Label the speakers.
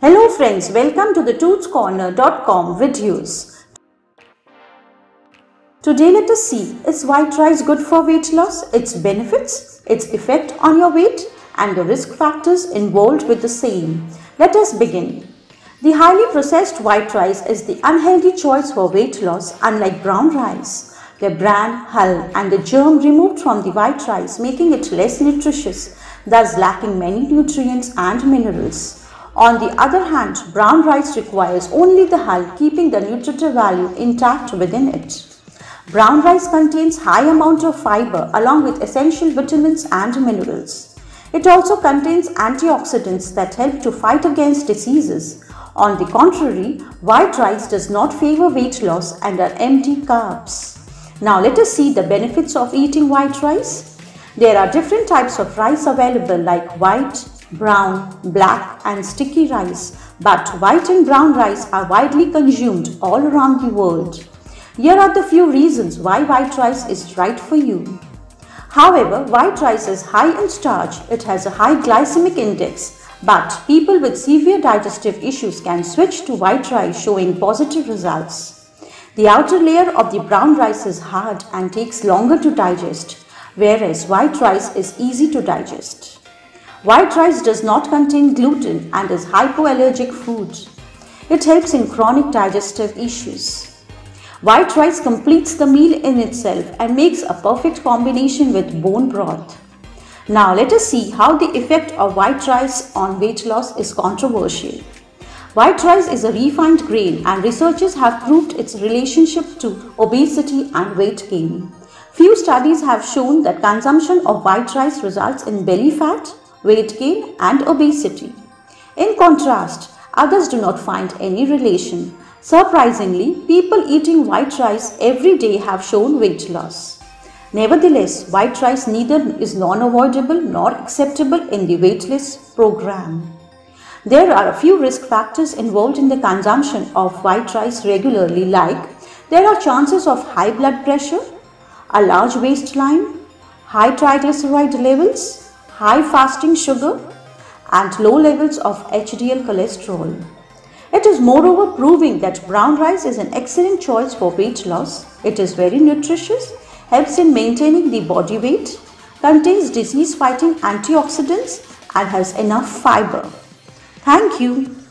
Speaker 1: Hello friends, welcome to the toothcorner.com videos. Today let us see, is white rice good for weight loss, its benefits, its effect on your weight and the risk factors involved with the same. Let us begin. The highly processed white rice is the unhealthy choice for weight loss unlike brown rice. The bran, hull and the germ removed from the white rice making it less nutritious, thus lacking many nutrients and minerals. On the other hand, brown rice requires only the hull keeping the nutritive value intact within it. Brown rice contains high amount of fiber along with essential vitamins and minerals. It also contains antioxidants that help to fight against diseases on the contrary, white rice does not favor weight loss and are empty carbs. Now let us see the benefits of eating white rice. There are different types of rice available like white, brown, black and sticky rice. But white and brown rice are widely consumed all around the world. Here are the few reasons why white rice is right for you. However, white rice is high in starch, it has a high glycemic index but people with severe digestive issues can switch to white rice showing positive results. The outer layer of the brown rice is hard and takes longer to digest, whereas white rice is easy to digest. White rice does not contain gluten and is hypoallergic food. It helps in chronic digestive issues. White rice completes the meal in itself and makes a perfect combination with bone broth. Now let us see how the effect of white rice on weight loss is controversial. White rice is a refined grain and researchers have proved its relationship to obesity and weight gain. Few studies have shown that consumption of white rice results in belly fat, weight gain and obesity. In contrast, others do not find any relation. Surprisingly, people eating white rice every day have shown weight loss. Nevertheless, white rice neither is non-avoidable nor acceptable in the weightless program. There are a few risk factors involved in the consumption of white rice regularly like there are chances of high blood pressure, a large waistline, high triglyceride levels, high fasting sugar and low levels of HDL cholesterol. It is moreover proving that brown rice is an excellent choice for weight loss. It is very nutritious helps in maintaining the body weight, contains disease fighting antioxidants and has enough fiber. Thank you.